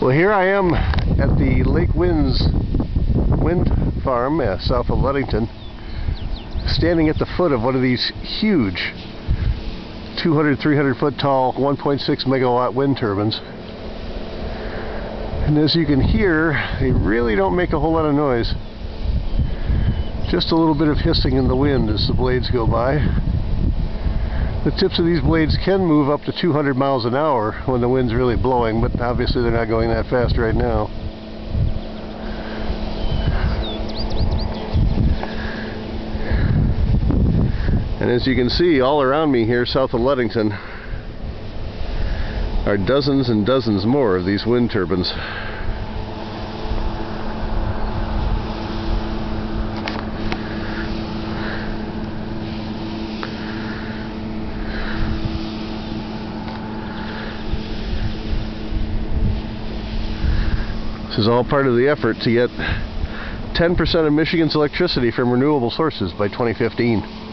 Well, here I am at the Lake Winds wind farm uh, south of Ludington, standing at the foot of one of these huge 200, 300 foot tall 1.6 megawatt wind turbines. And as you can hear, they really don't make a whole lot of noise. Just a little bit of hissing in the wind as the blades go by. The tips of these blades can move up to 200 miles an hour when the wind's really blowing, but obviously they're not going that fast right now. And as you can see, all around me here south of Ludington are dozens and dozens more of these wind turbines. This is all part of the effort to get 10% of Michigan's electricity from renewable sources by 2015.